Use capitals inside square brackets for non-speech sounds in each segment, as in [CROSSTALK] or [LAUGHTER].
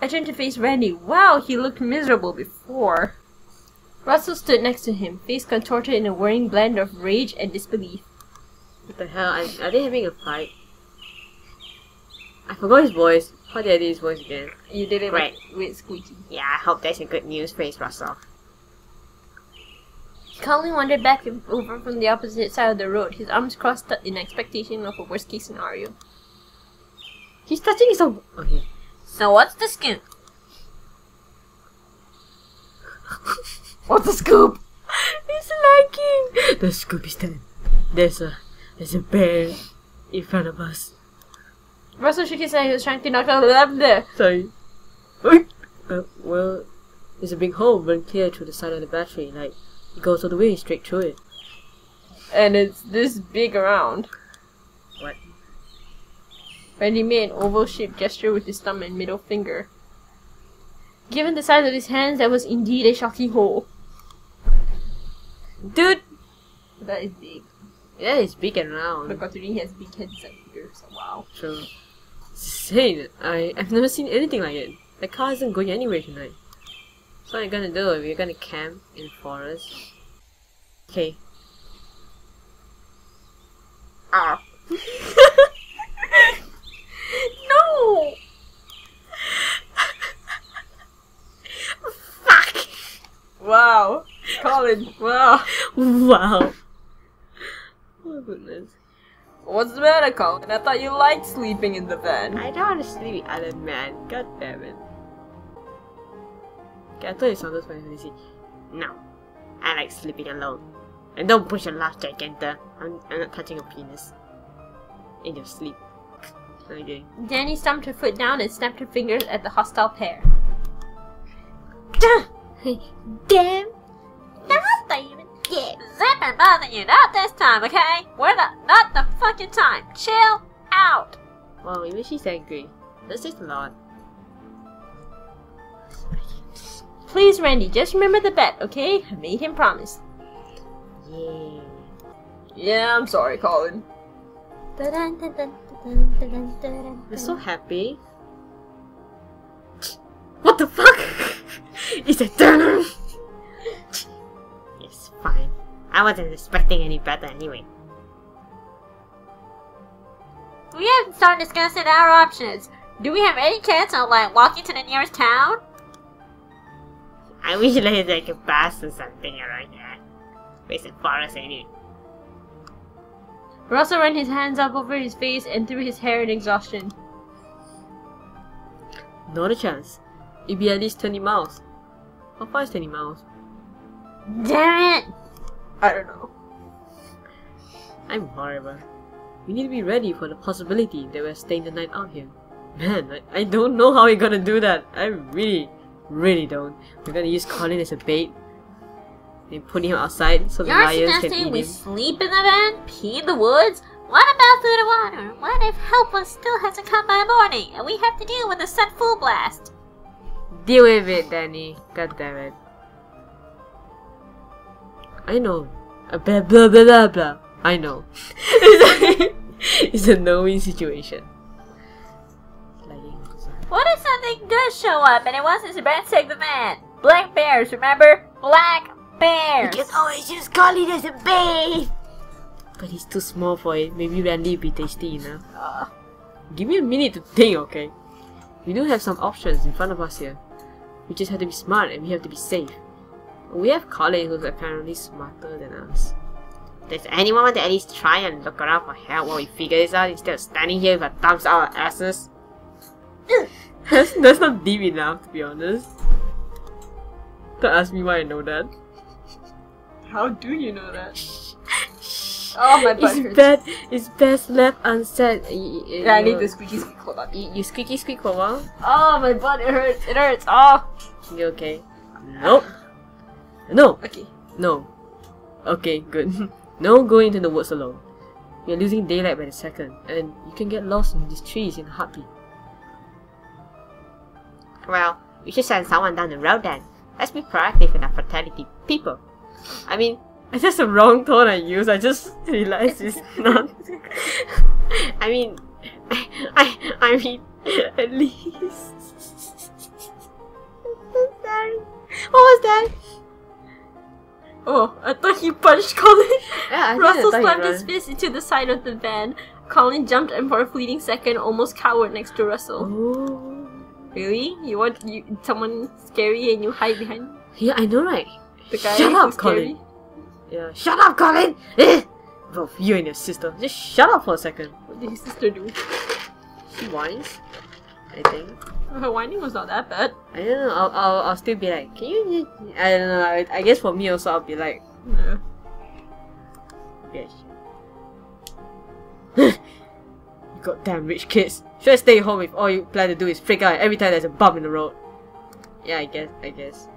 I turned to face Randy. Wow, he looked miserable before. Russell stood next to him, face contorted in a worrying blend of rage and disbelief. What the hell? Are, are they having a fight? I forgot his voice. How did I do his voice again? You did it Right. with, Squeaky. Yeah, I hope that's a good news his Russell. Colin wandered back and over from the opposite side of the road, his arms crossed in expectation of a worst case scenario. He's touching his own. Okay. So what's the scoop? what's the scoop? [LAUGHS] He's lagging. The scoop is dead. There's a there's a bear in front of us. Russell shook his head. He was trying to knock out the there. Sorry. Uh, well, there's a big hole run clear through the side of the battery. Like it goes all the way straight through it. And it's this big around. Randy made an oval-shaped gesture with his thumb and middle finger. Given the size of his hands, that was indeed a shocking hole. Dude. That is big. Yeah, it's big and round. But considering he has big heads, it's like bigger, so wow. It's insane. I, I've never seen anything like it. The car isn't going anywhere tonight. So what I'm gonna do, we're gonna camp in the forest. Okay. Ah. [LAUGHS] no! Fuck! Wow. Colin, wow. Wow. Oh goodness. What's the matter, Colin? I thought you liked sleeping in the van. I don't want to sleep with other man. God damn it. Okay, I thought it sounded funny when No. I like sleeping alone. And don't push your last giganta. I'm, I'm not touching your penis. In your sleep. Okay. Danny stomped her foot down and snapped her fingers at the hostile pair. [LAUGHS] Damn. Not even. Yeah. Zip and bother you, not this time, okay? We're the, not the fucking time. Chill out. Wow, maybe she's angry. This is a lot. Please, Randy, just remember the bet, okay? I made him promise. Yeah. Yeah, I'm sorry, Colin. We're so happy. What the fuck? Is it done? it's fine. I wasn't expecting any better anyway. We haven't started discussing our options. Do we have any chance of like walking to the nearest town? I wish there was like a bus or something around here. It's a forest anyway. Russell ran his hands up over his face and threw his hair in exhaustion. Not a chance. It'd be at least 20 miles. How far is 20 miles? Damn it! I don't know. I'm horrible. We need to be ready for the possibility that we're staying the night out here. Man, I, I don't know how we're gonna do that. I really, really don't. We're gonna use Colin as a bait. And put him outside so the You're lions can eat we sleep in the van, pee in the woods? What about food and water? What if help us still hasn't come by morning and we have to deal with a sun full blast? Deal with it, Danny. God damn it. I know. Uh, blah blah blah blah blah. I know. [LAUGHS] it's a no-win situation. What if something does show up and it wants to ransack the van? Black bears, remember? Black bears! always use Colin as a bait. But he's too small for it. Maybe Randy will be tasty enough. Ugh. Give me a minute to think, okay? We do have some options in front of us here. We just have to be smart and we have to be safe. We have Colin who's apparently smarter than us. Does anyone want to at least try and look around for help while we figure this out instead of standing here with our thumbs out our asses? that's, [LAUGHS] that's not deep enough to be honest. Don't ask me why I know that. How do you know that? [LAUGHS] Oh, my butt It's hurts. bad. It's best left unsaid. Y- y- Yeah, I you- need the squeaky squeak. Hold on. You, you squeaky squeak for a while. Oh, my butt, it hurts. It hurts. Oh. You okay? Nope. No. Okay. No. Okay, good. [LAUGHS] no going into the woods alone. You're losing daylight by the second, and you can get lost in these trees in a heartbeat. Well, we should send someone down the road then. Let's be proactive in our fatality people. I mean, [LAUGHS] it's just the wrong tone I use. I just [LAUGHS] realized it's not. [LAUGHS] I mean, I, I, I mean, at least. Sorry. What was that? Oh, I thought he punched Colin. Yeah, Russell slammed his fist into the side of the van. Colin jumped and for a fleeting second almost cowered next to Russell. Ooh. Really? You want you, someone scary and you hide behind? Yeah, I know, right? The guy Shut up, scary? Colin. Yeah, shut up, Colin. Eh! Both you and your sister, just shut up for a second. What did his sister do? She whines. I think. [LAUGHS] Her whining was not that bad. I don't know. I'll, I'll, I'll still be like, can you? I don't know. I, I guess for me also, I'll be like, Yeah. bitch. [LAUGHS] you goddamn rich kids. Should I stay home if all you plan to do is freak out every time there's a bump in the road? Yeah, I guess. I guess.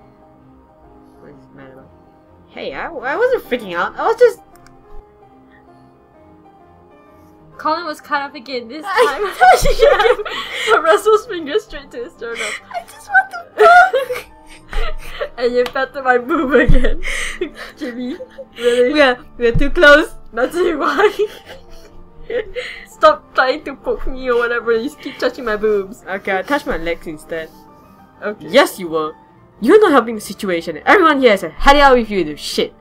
Hey, I, I wasn't freaking out. I was just. Colin was cut off again this [LAUGHS] time. I- she gave Russell's finger straight to his sternum. [LAUGHS] I just want to. [LAUGHS] and you felt my boob again. Jimmy, really? we are we are too close. That's it, why? Stop trying to poke me or whatever, you just keep touching my boobs. Okay, I touch my legs instead. Okay. Yes, you were. You're not helping the situation. Everyone here is it out with you, the shit.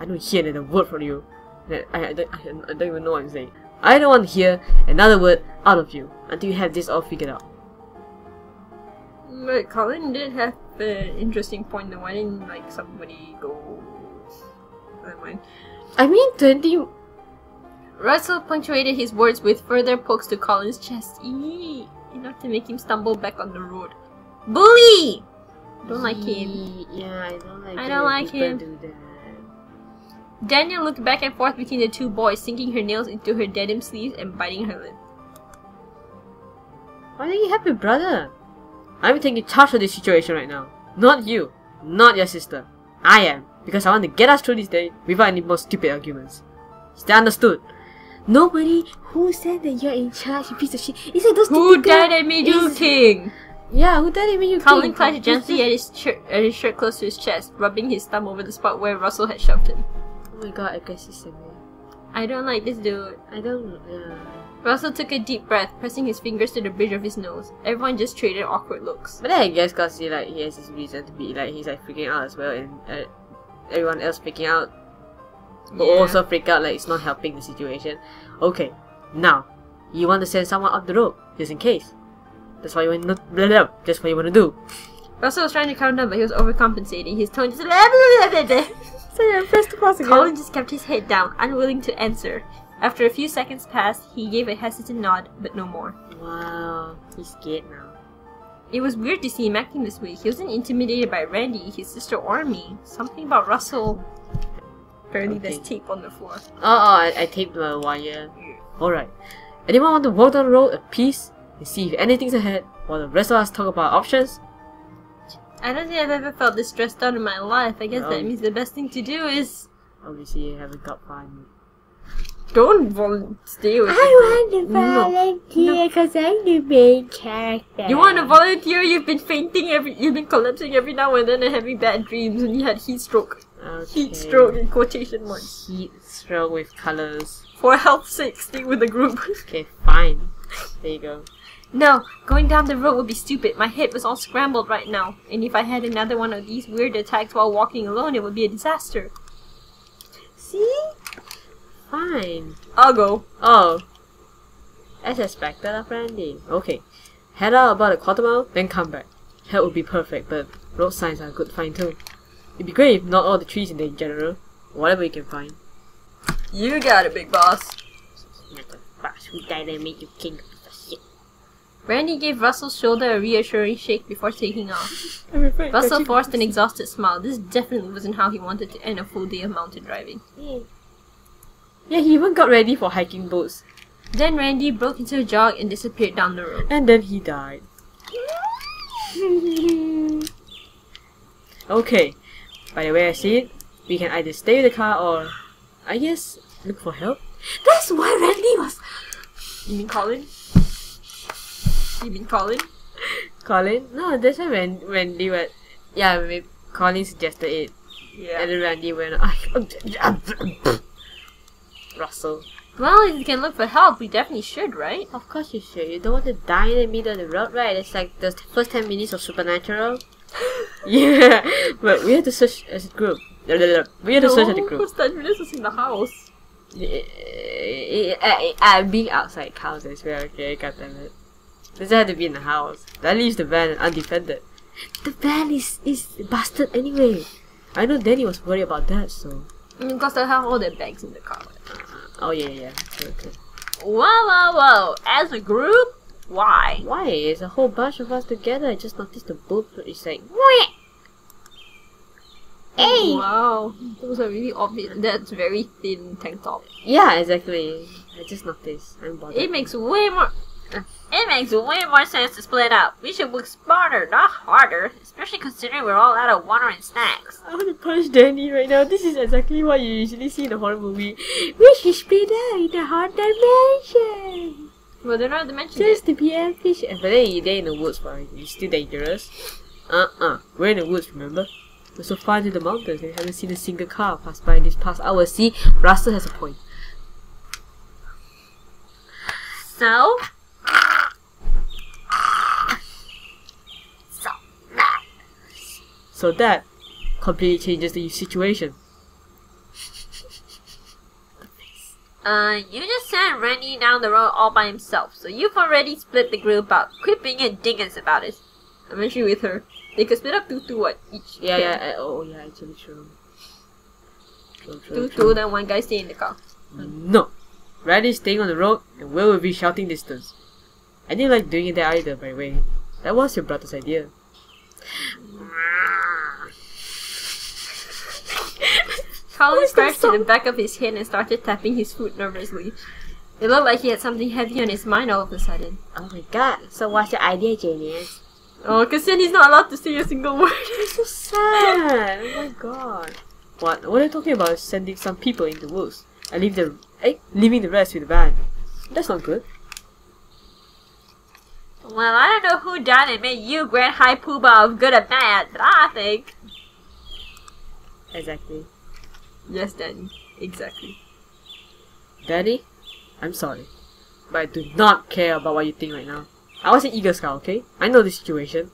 I don't hear another word from you. I, I, I, don't, I don't even know what I'm saying. I don't want to hear another word out of you until you have this all figured out. But Colin did have an interesting point though. Why didn't like somebody go? Never mind. I mean, 20. Russell punctuated his words with further pokes to Colin's chest. Eee, enough to make him stumble back on the road. Bully! Don't like him. Yeah, I don't like I don't like him. do. Danielle looked back and forth between the two boys, sinking her nails into her denim sleeves and biting her lip. Why don't you help your brother? I'm taking charge of this situation right now. Not you. Not your sister. I am. Because I want to get us through this day without any more stupid arguments. Is that understood? Nobody who said that you're in charge, you piece of shit. Is like those Who died and made you king? Yeah, who and made you Colin clutched gently at his, shirt, at his shirt close to his chest, rubbing his thumb over the spot where Russell had shoved him. Oh my god, I guess he's Samuel. I don't like this dude. I don't. Yeah. Russell took a deep breath, pressing his fingers to the bridge of his nose. Everyone just traded awkward looks. But then I guess because he like he has his reason to be like he's like freaking out as well, and uh, everyone else freaking out but Yeah. also freak out like it's not helping the situation. Okay, now you want to send someone up the road just in case. That's what you want. Not blah, blah, That's what you want to do. Russell was trying to calm down, but he was overcompensating. His tone just. [LAUGHS] So you press the pause Colin just kept his head down, unwilling to answer. After a few seconds passed, he gave a hesitant nod, but no more. Wow, he's scared now. It was weird to see him acting this way. He wasn't intimidated by Randy, his sister, or me. Something about Russell. Apparently, there's tape on the floor. Oh, oh I, I taped the wire. Alright. Anyone want to walk down the road a piece and see if anything's ahead while the rest of us talk about options? I don't think I've ever felt this stressed out in my life. I guess that means the best thing to do is Obviously, you haven't got fine. don't volunteer. with I want to volunteer because I'm the main character. You want to volunteer? You've been fainting every. You've been collapsing every now and then and having bad dreams, and you had heat stroke. Okay. Heat stroke in quotation marks. Heat stroke with colors. For health sake, stay with the group. Okay, fine. There you go. No, going down the road would be stupid. My head was all scrambled right now, and if I had another one of these weird attacks while walking alone, it would be a disaster. See? Fine. I'll go. Oh. As expected of Randy. Okay. Head out about a quarter mile, then come back. That would be perfect, but road signs are good to find too. It'd be great if not all the trees in there in general. Whatever you can find. You got it, big boss. Not a boss who died and made you king of shit. Randy gave Russell's shoulder a reassuring shake before taking off. [LAUGHS] Russell forced an exhausted smile. This definitely wasn't how he wanted to end a full day of mountain driving. Yeah, he even got ready for hiking boots. Then Randy broke into a jog and disappeared down the road. And then he died. [LAUGHS] okay. By the way I see it, we can either stay in the car or, I guess, look for help. That's why Randy was. You mean Colin? You mean Colin? Colin? No, that's why when Randy went. Yeah, Colin suggested it. Yeah. And then Randy went. Russell. Well, if you can look for help, we definitely should, right? Of course you should. You don't want to die in the middle of the road, right? It's like the first 10 minutes of Supernatural. [LAUGHS] Yeah, but we had to search as a group. We had to search as a group. Stanford was in the house. Uh, being outside counts as well, okay, god damn it. Doesn't have to be in the house. That leaves the van undefended. The van is, is busted anyway. I know Danny was worried about that, so. Mm, because they have all their bags in the car. Uh, oh, yeah, yeah. Okay, okay. Whoa, whoa, whoa! As a group? Why? Why? It's a whole bunch of us together. I just noticed the boat is like. Hey! Wow. Those are really obvious. That's very thin tank top. Yeah, exactly. I just noticed. I'm bothered. It makes way more. It makes way more sense to split up. We should work smarter, not harder. Especially considering we're all out of water and snacks. I want to punch Danny right now. This is exactly what you usually see in a horror movie. We should split up in the hard dimension. Well, they're not dimension Just to be efficient. But then you're in the woods, right? It's still dangerous. Uh-uh. We're in the woods, remember? We're so far into the mountains and we haven't seen a single car pass by in this past hour. See, Russell has a point. So? So that completely changes the situation. Uh, you just sent Randy down the road all by himself, so you've already split the group up. Quit being a dingus about it. I'm actually with her. They could split up two two what each. Yeah, yeah. uh, oh, yeah, actually true. True, true, Two true. two, then one guy stay in the car. No. Randy is staying on the road and Will will be shouting distance. I didn't like doing it there either, by the way. That was your brother's idea. Colin scratched to the back of his head and started tapping his foot nervously. It looked like he had something heavy on his mind all of a sudden. Oh my god. So what's your idea, genius? Oh, because then he's not allowed to say a single word. [LAUGHS] It's so sad. oh my god. What? What are you talking about? Sending some people in the woods and leave the eh, leaving the rest with the van. That's not good. Well, I don't know who done it made you Grand High Poobah of good or bad, but I think Exactly. Yes, Danny. Exactly. Daddy, I'm sorry, but I do not care about what you think right now. I was an Eagle Scout, okay? I know the situation.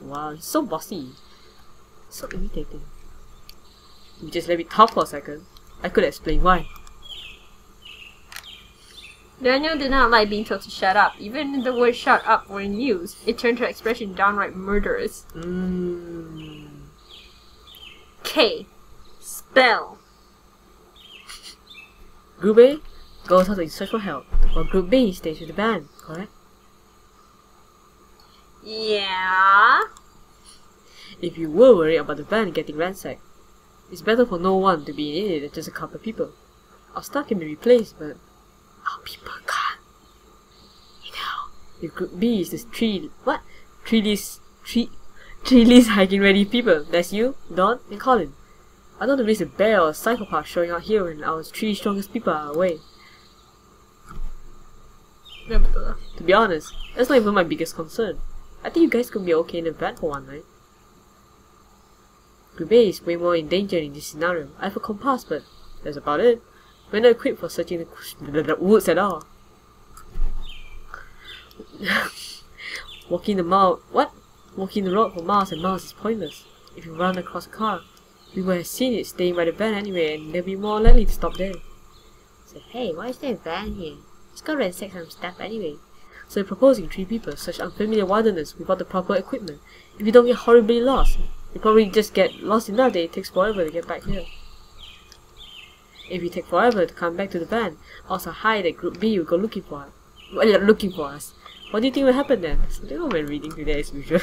Wow, he's so bossy. So irritating. You just let me talk for a second. I could explain why. Danielle did not like being told to shut up. Even if the word shut up were in use, it turned her expression downright murderous. Mmm. K. Spell. Group A goes out to search for help, while Group B stays with the band, correct? Yeah. If you were worried about the van getting ransacked, it's better for no one to be in it than just a couple of people. Our stuff can be replaced, but our people can't. You know, if Group B is the three what? Three least three three least hiking ready people. That's you, Don, and Colin. I don't want to risk a bear or a psychopath showing out here when our three strongest people are away. To be honest, that's not even my biggest concern. I think you guys could be okay in van for one night. Group is way more in danger in this scenario. I have a compass, but that's about it. We're not equipped for searching the woods at all. [LAUGHS] Walking the mile, what? Walking the road for miles and miles is pointless. If you run across a car, we would have seen it staying by the van anyway, and they'll be more likely to stop there. So hey, why is there a van here? Let's go ransack some stuff anyway. So you're proposing three people, such unfamiliar wilderness without the proper equipment. If you don't get horribly lost, you probably just get lost enough that it takes forever to get back here. If you take forever to come back to the van, also hide that Group B will go looking for us. Well, they're looking for us. What do you think will happen then? Something been reading today as usual.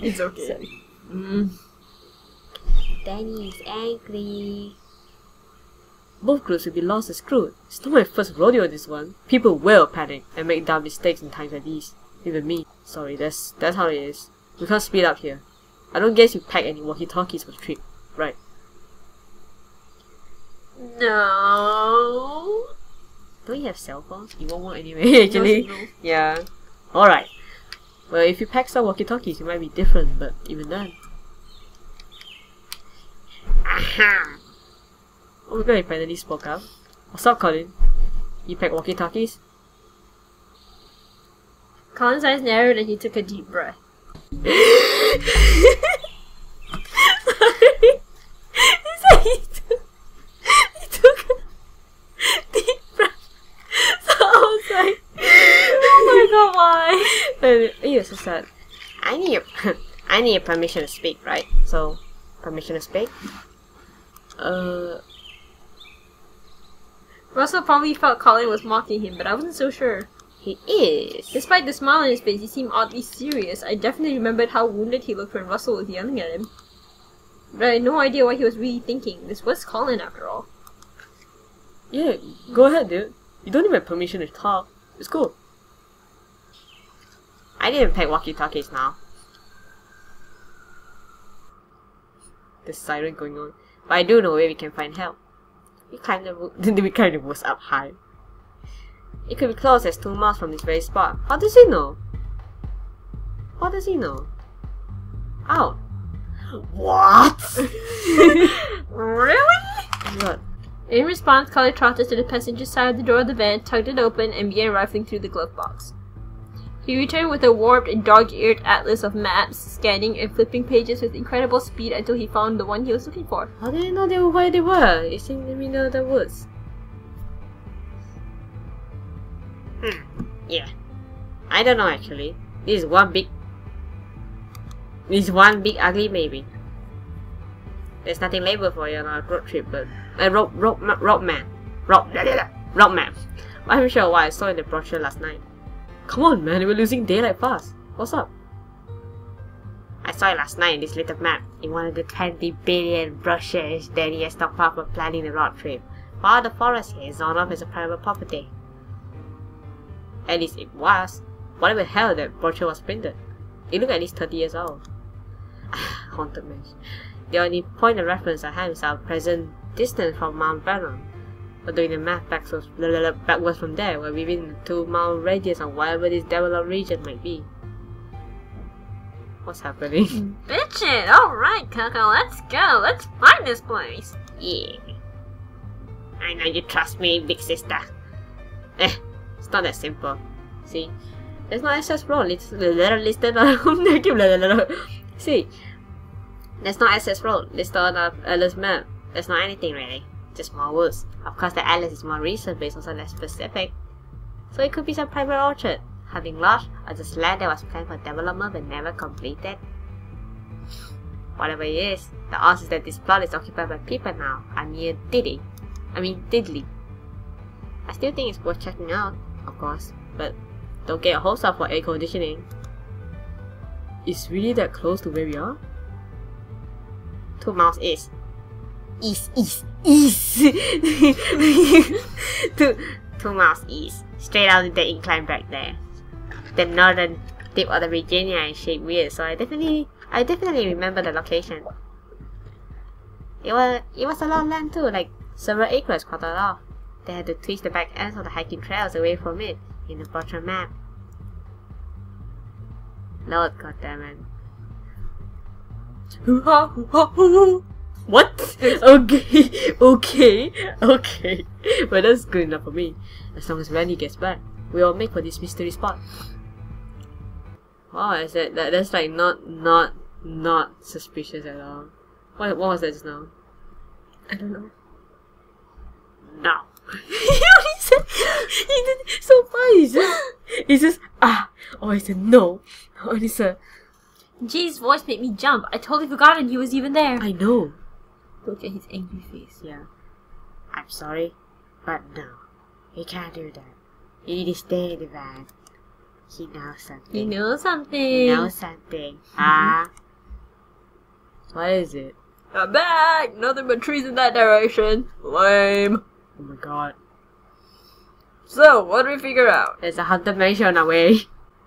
It's okay. [LAUGHS] Mm. Danny is angry. Both groups will be lost and screwed. It's not my first rodeo this one. People will panic and make dumb mistakes in times like these. Even me. Sorry, that's that's how it is. We can't speed up here. I don't guess you pack any walkie-talkies for the trip, right? No. Don't you have cell phones? You won't want anyway, [LAUGHS] actually. No, no. Yeah. Alright. Well, if you pack some walkie-talkies, it might be different, but even then. Ahem. Oh, god! He finally spoke up. What's up, Colin? You pack walkie-talkies? Colin's eyes narrowed and he took a deep breath. Sorry. It's like he took, he took a deep breath. So I was like, oh my god, why? And he was so sad. I need [LAUGHS] I need your permission to speak, right? So permission to speak? Uh, Russell probably felt Colin was mocking him, but I wasn't so sure. he is. Despite the smile on his face, he seemed oddly serious. I definitely remembered how wounded he looked when Russell was yelling at him. But I had no idea what he was really thinking. This was Colin, after all. Yeah, go ahead, dude. You don't need my permission to talk. It's cool. I didn't pack walkie-talkies now. There's siren going on. But I do know where we can find help. We kind of [LAUGHS] we kind of was up high. It could be close as two miles from this very spot. How does he know? How does he know? Out. What? [LAUGHS] Really? what? In response, Colin trotted to the passenger side of the door of the van, tugged it open, and began rifling through the glove box. He returned with a warped and dog-eared atlas of maps, scanning and flipping pages with incredible speed until he found the one he was looking for. How did I know they were where they were? It's in the middle of the woods. Hmm. Yeah. I don't know actually. This is one big. This is one big ugly maybe. There's nothing labeled for you on our road trip, but a uh, road road ma- road man, road [LAUGHS] road map. I'm sure why I saw in the brochure last night. Come on, man, we're losing daylight fast. What's up? I saw it last night in this little map in one of the 20 billion brochures Danny has stockpiled for planning the road trip. While the forest here is zoned off as a private property. At least it was. Whatever the hell that brochure was printed. It looked at least 30 years old. [SIGHS] Haunted mansion. The only point of reference I have is our present distance from Mount Vernon. But doing the math backwards, backwards from there, we're within a 2 mile radius of whatever this developed region might be. What's happening? [LAUGHS] Bitchin'! Alright, Coco, let's go. Let's find this place. Yeah. I know you trust me, big sister. Eh, it's not that simple. See, there's no access road lis- listed on [LAUGHS] the See, there's no access road listed on our map. There's not anything really. Just more woods. Of course, the Atlas is more recent, but it's also less specific. So it could be some private orchard, having lodge, or just land that was planned for development but never completed. Whatever it is, the odds is that this plot is occupied by people now are near Diddy. I mean Diddley. I still think it's worth checking out, of course, but don't get a hopes up for air conditioning. It's really that close to where we are? Two miles east. East, east, east! [LAUGHS] two, two miles east. Straight out of the incline back there. The northern tip of the Virginia is shaped weird, so I definitely, I definitely remember the location. It was, it was a lot of land too, like several acres quartered off. They had to twist the back ends of the hiking trails away from it in the brochure map. Lord goddammit. [LAUGHS] What? [LAUGHS] Okay, okay, okay. Well, that's good enough for me. As long as Randy gets back, we all make for this mystery spot. Wow, is that, that that's like not not not suspicious at all. What what was that just now? I don't know. No. [LAUGHS] he only said he did so far. He just he just ah or he said no or he said Jay's voice made me jump. I totally forgotten he was even there. I know. Look at his angry face. Yeah. I'm sorry, but no, He can't do that. He needs to stay in the van. He knows something. You know something. He knows something. Ah. What is it? I'm back! Nothing but trees in that direction. Lame. Oh my god. So, what did we figure out? There's a haunted mansion on our way.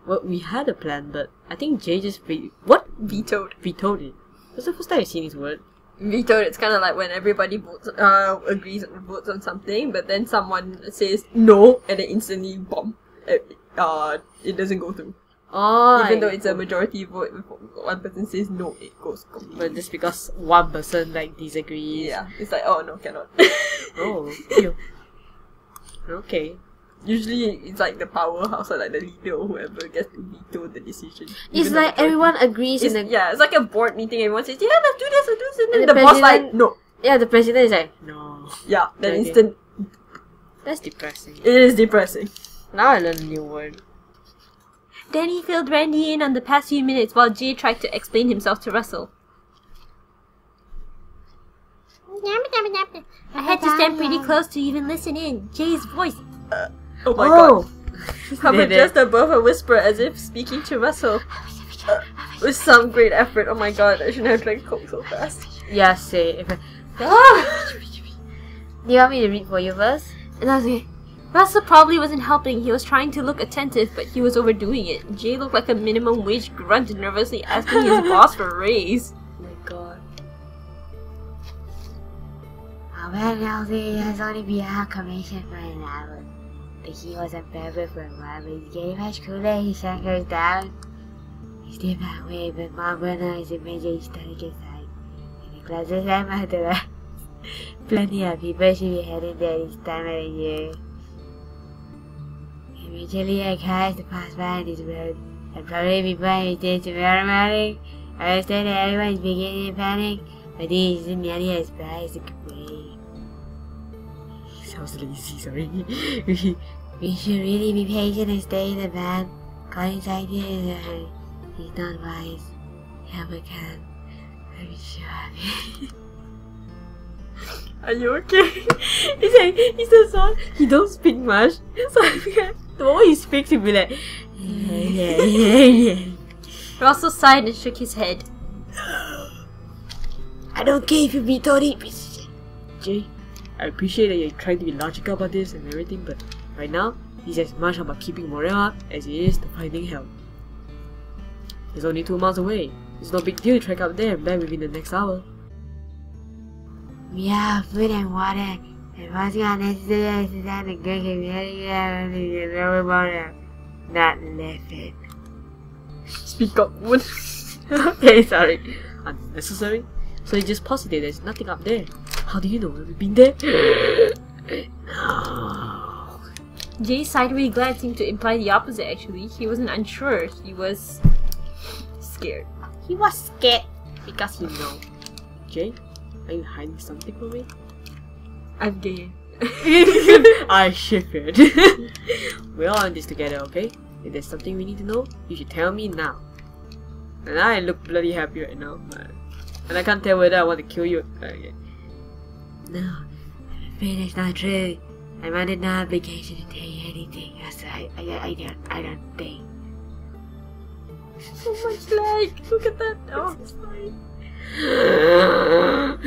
Well, we had a plan, but I think Jay just ve- what Vetoed. vetoed it. That's the first time I've seen his word. Vetoed, it's kind of like when everybody votes, uh, agrees votes on something, but then someone says no, and then instantly, bomb. Uh, it doesn't go through. Oh, Even though it's a majority vote, one person says no, it goes. but just because one person like disagrees. Yeah, it's like, oh no, cannot. [LAUGHS] Oh. okay. Usually, it's like the powerhouse or like the leader or whoever gets to veto the decision. It's like everyone agrees It's, in the yeah, it's like a board meeting. Everyone says, "Yeah, let's do this, let's do this," and then And the, the boss like, "No." yeah. The president is like no. Yeah, then Okay. instant. That's depressing. It is depressing. Now I learned a new word. Danny filled Randy in on the past few minutes while Jay tried to explain himself to Russell. I had to stand pretty close to even listen in. Jay's voice. Oh my god. [LAUGHS] hovered Did it. just above a whisper as if speaking to Russell. Uh, with some great effort. Oh my god, I shouldn't have drank Coke so fast. Yeah, say if I... Ah! Do you want me to read for you first? And I was like, Russell probably wasn't helping. He was trying to look attentive, but he was overdoing it. Jay looked like a minimum wage grunt nervously asking his [LAUGHS] boss for a raise. Oh my god. Oh, well, now there has only been a commission for an hour. The was unbearable for a while, but it's getting much cooler. His sun goes down. He stepped away, but Mom is immediately started to side. In the closet, I'm out there. [LAUGHS] Plenty of people should be heading there this time of the year. Eventually, I cast to pass by this road. And probably be buying it tomorrow morning. I understand that everyone is beginning to panic, but this isn't nearly as bad as it could be. Sounds lazy, sorry. [LAUGHS] We should really be patient and stay in the van. Colin's idea is a hurry. He's not wise. I can. I'm sure. [LAUGHS] Are you okay? he said, he said, son, he don't speak much. [LAUGHS] So I forget. The moment he speaks, he'll be like... [LAUGHS] yeah, yeah, yeah, yeah. Russell sighed and shook his head. [GASPS] I don't care if you be Tony, piece of shit. Jay, I appreciate that you're trying to be logical about this and everything, but right now, it's as much about keeping morale up as it is to finding help. It's only two miles away. It's no big deal to trek up there and back within the next hour. We have food and water. And what's not necessary is stand and drink and really get the lower water. Not left it. Speak up, woman. [LAUGHS] okay, sorry. Unnecessary? So you just posited there's nothing up there. How do you know? Have you been there? [GASPS] no. Jay's sideways glance seemed to imply the opposite actually. He wasn't unsure, he was scared. He was scared. Because he know. Jay, are you hiding something from me? I'm gay. [LAUGHS] I shivered. [LAUGHS] We're all in this together, okay? If there's something we need to know, you should tell me now. And I look bloody happy right now, man. And I can't tell whether I want to kill you. Or okay. No, I'm afraid that's not true. I'm under no obligation to tell you anything. I, I, I don't, I don't think. Oh so much lag. Look at that. Oh. [LAUGHS]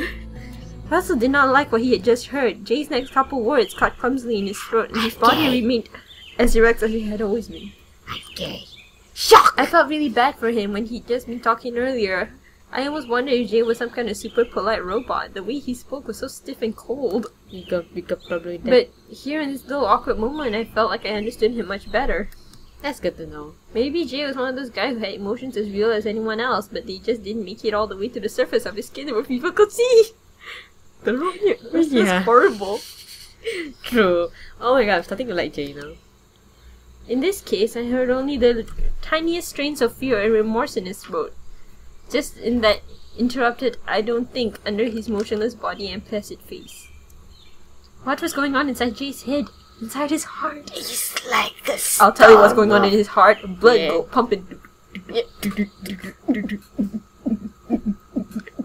Russell did not like what he had just heard. Jay's next couple words caught clumsily in his throat, and his body Okay. remained as erect as he had always been. I'm gay. Shock! I felt really bad for him when he'd just been talking earlier. I almost wondered if Jay was some kind of super polite robot. The way he spoke was so stiff and cold. You got, you got probably. But here in this little awkward moment, I felt like I understood him much better. that's good to know. Maybe Jay was one of those guys who had emotions as real as anyone else, but they just didn't make it all the way to the surface of his skin where people could see. [LAUGHS] The wrong This Yeah. is horrible. [LAUGHS] True. Oh my god, I'm starting to like Jay now. In this case, I heard only the tiniest strains of fear and remorse in his throat. Just in that interrupted, I don't think, under his motionless body and placid face. What was going on inside Jay's head? Inside his heart? He's like a I'll tell you what's going on in his heart. Blood Yeah. go pumping.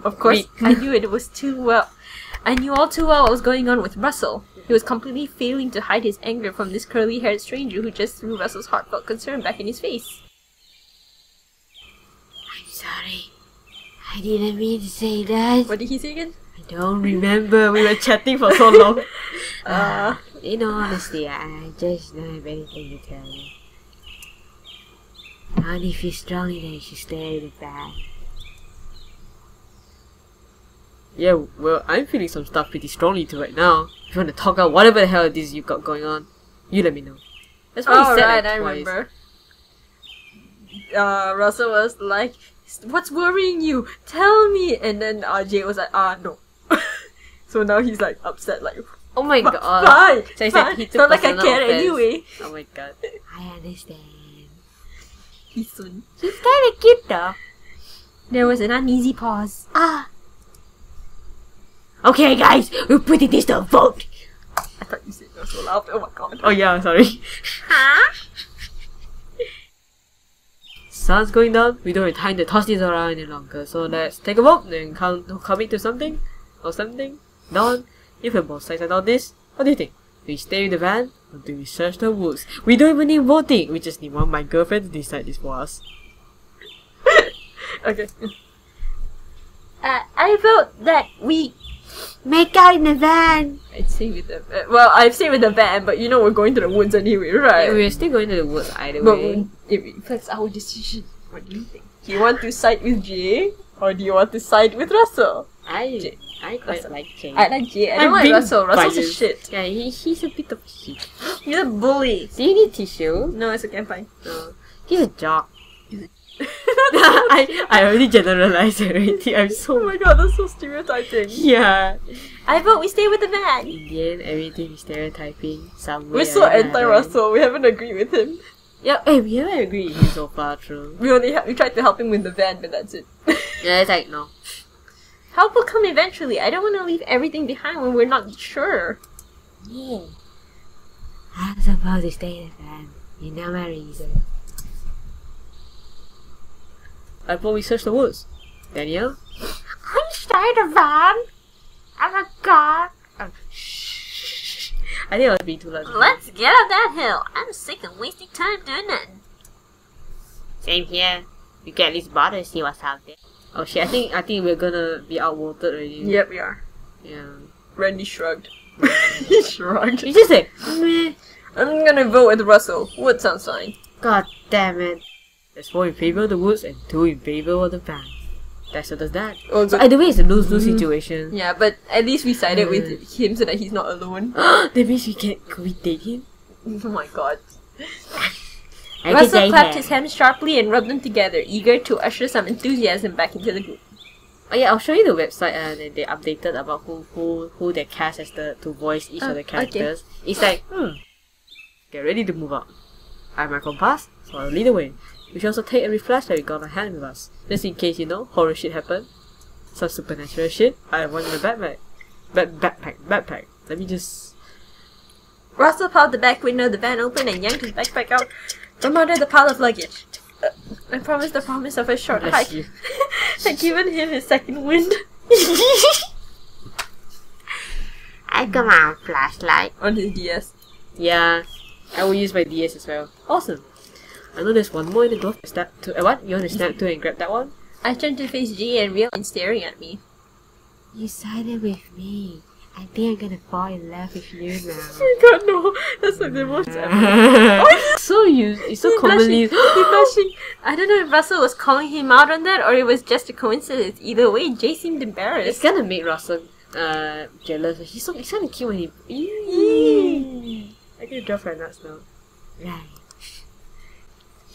Of course, I knew it. It was too well. I knew all too well what was going on with Russell. He was completely failing to hide his anger from this curly-haired stranger who just threw Russell's heartfelt concern back in his face. I'm sorry. I didn't mean to say that. What did he say again? I don't Remember, we were chatting for so long. [LAUGHS] Uh, In all honesty, I just don't have anything to tell you. I only feel strongly that you should stay in the van. yeah, well, I'm feeling some stuff pretty strongly too right now. If you want to talk out whatever the hell it is you got going on, you let me know. That's what he oh, said right, like, I twice. remember. Uh, Russell was like, "What's worrying you? Tell me." And then uh, was like, "Ah, no." [LAUGHS] so now he's like upset, like, Oh my god. fine, So he said fine. he It's took not like I care offense. anyway." Oh my god. I understand. He's soon. He's kind of cute though. There was an uneasy pause. Ah. Okay, guys, we're putting this to a vote. I thought you said that so loud. Oh my god. Oh yeah, sorry. Sun's going down, we don't have time to toss this around any longer. So let's take a vote and come, commit to something or something. Don, if we're both sides on this, what do you think? Do we stay with the van or do we search the woods? We don't even need voting. We just need one my girlfriend to decide this for us. [LAUGHS] Okay. Uh, I vote that we. Make out in the van. I'd say with the uh, well, I'd say with the van, but you know we're going to the woods anyway, right? Yeah, we're still going to the woods either but way. it reflects our decision. What do you think? Do you want to side with Jay or do you want to side with Russell? I I quite Russell. like Jay. I like Jay. I don't like Russell. Russell's a shit. Yeah, he, he's a bit of a shit. [GASPS] He's a bully. Do you need tissue? No, it's okay. I'm fine. No. He's a jock. [LAUGHS] I I already generalized already. I'm so. Oh so my god, that's so stereotyping. yeah. I vote we stay with the man. In the end, everything is stereotyping. Some We're way so anti-Russell. We haven't agreed with him. Yeah, hey, we haven't agreed with him so far, true. We only ha- we tried to help him with the van, but that's it. [LAUGHS] Yeah, it's like no. Help will come eventually. I don't want to leave everything behind when we're not sure. Yeah. I'm supposed to stay in the van. You know my reason. I thought we searched the woods. Danielle? I stay in the van. I'm a god. Oh, I think I was being too loud. Let's get up that hill. I'm sick of wasting time doing nothing. Same here. We can at least bother to see what's out there. Oh shit, I think I think we're gonna be outvoted already. Yep, we are. Yeah. Randy shrugged. [LAUGHS] he shrugged. You just say, meh. I'm gonna vote with Russell. Wood sounds fine. God damn it. There's four in favor of the woods and two in favor of the van. That settles that. Oh, So either way, it's a lose-lose situation. yeah, but at least we sided with him so that he's not alone. [GASPS] that means we can can we date him? [LAUGHS] Oh my god. I Russell clapped his hands sharply and rubbed them together, eager to usher some enthusiasm back into the group. Oh yeah, I'll show you the website and uh, they updated about who who who they cast as the to voice each Oh, of the okay. characters. It's like hmm, get ready to move out. I have my compass, so I'll lead the way. We should also take every flashlight we got on hand with us, just in case you know horror shit happen, some supernatural shit. I have one in my backpack, back backpack backpack. Let me just Russell popped the back window of the van open and yanked his backpack out from under the pile of luggage. Uh, I promised the promise of a short bless hike you. [LAUGHS] had given him his second wind [LAUGHS] I come on, flashlight. on his DS. Yeah, I will use my DS as well. Awesome. I know there's one more in the glove. Snap to uh, what? You want to snap to and grab that one? I turned to face G and real and staring at me. You sided with me. I think I'm gonna fall in love with you [LAUGHS] now. Oh my god, no! That's like the most [LAUGHS] ever. so used. It's so He's commonly. blushing. I don't know if Russell was calling him out on that or it was just a coincidence. Either way, Jay seemed embarrassed. It's gonna make Russell uh jealous. He's so he's kind of cute when he. Eee. I can draw for nuts now. Right.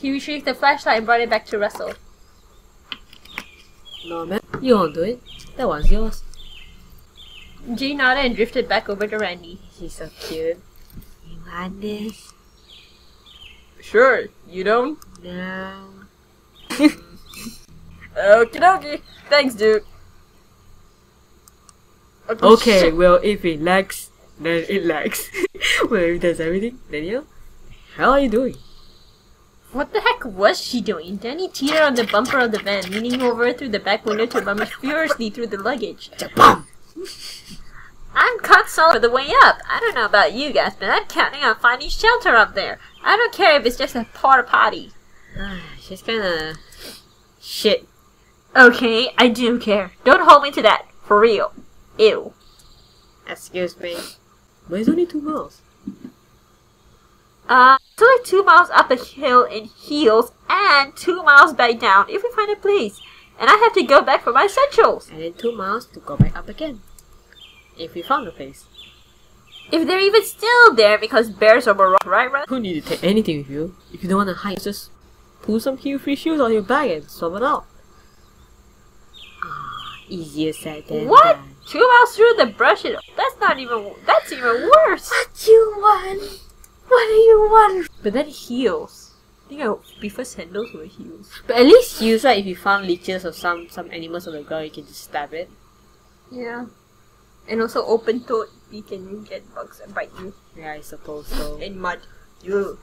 He retrieved the flashlight and brought it back to Russell. No man, you won't do it. That one's yours. Jay nodded and drifted back over to Randy. He's so cute. You want this? Sure, you don't? No. [LAUGHS] Okie dokie. Thanks, dude. Okay, shit. well if it lags, then it lags. [LAUGHS] well if there's everything, then you. How are you doing? What the heck was she doing? Danny teetered on the bumper of the van, leaning over through the back window to rummage furiously through the luggage. Bam! I'm consoled for the way up. I don't know about you guys, but I'm counting on finding shelter up there. I don't care if it's just a porta potty. [SIGHS] She's kinda shit. Okay, I do care. Don't hold me to that. For real. Ew. Excuse me. But it's only two miles. Uh, it's only two miles up a hill in heels and two miles back down if we find a place. And I have to go back for my essentials. And then two miles to go back up again. If we found a place. If they're even still there because bears are rock, right, right? Who need to take anything with you? If you don't want to hide, just pull some heel free shoes on your bag and swap it out. Ah, Easier said than What? done. Two miles through the brush? It, that's not even. That's even worse. What you want? What do you want? But then heels. I think I prefer sandals over heels. But at least heels, right? If you found leeches or some some animals on the ground, you can just stab it. Yeah. And also open toed, you can get bugs and bite you. Yeah, I suppose so. And mud. You.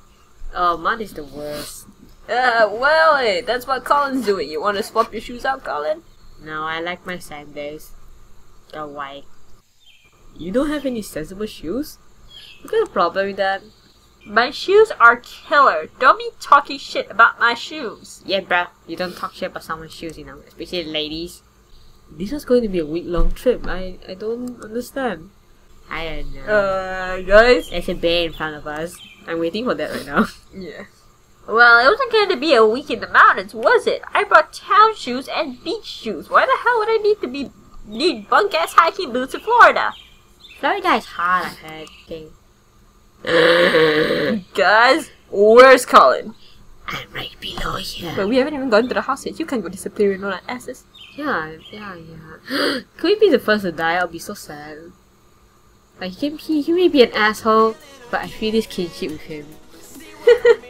Oh, mud is the worst. Uh, well, hey, that's what Colin's doing. You want to swap your shoes out, Colin? No, I like my sandals. They're white. You don't have any sensible shoes? You got a problem with that? My shoes are killer. Don't be talking shit about my shoes. Yeah, bruh. You don't talk shit about someone's shoes, you know, especially ladies. This is going to be a week long trip. I, I don't understand. I don't know. Uh, guys? There's a bear in front of us. I'm waiting for that right now. [LAUGHS] Yeah. Well, it wasn't going to be a week in the mountains, was it? I brought town shoes and beach shoes. Why the hell would I need to be need bunk ass hiking boots in Florida? Florida is hot, I heard. Okay. [LAUGHS] Guys, where's Colin? I'm right below here. But we haven't even gone to the house yet. You can't go disappearing on our asses. Yeah, yeah, yeah. [GASPS] Could we be the first to die? I'll be so sad. Like he, can, he, he may be an asshole, but I feel this kinship with him. [LAUGHS]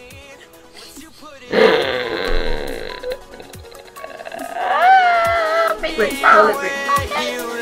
Wait, hold it,